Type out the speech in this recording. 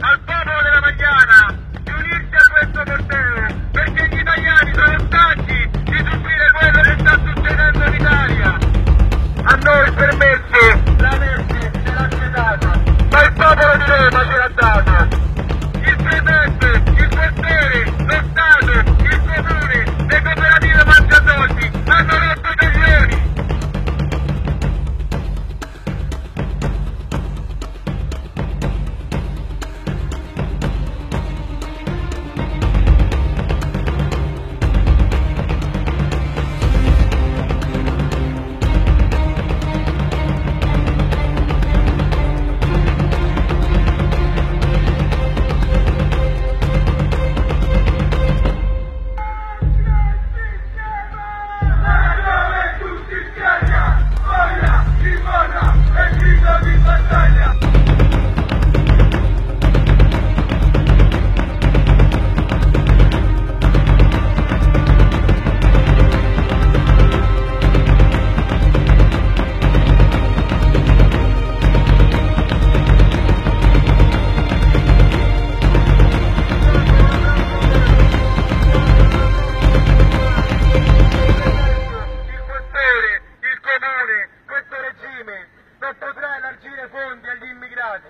al popolo della Magliana fondi agli immigrati.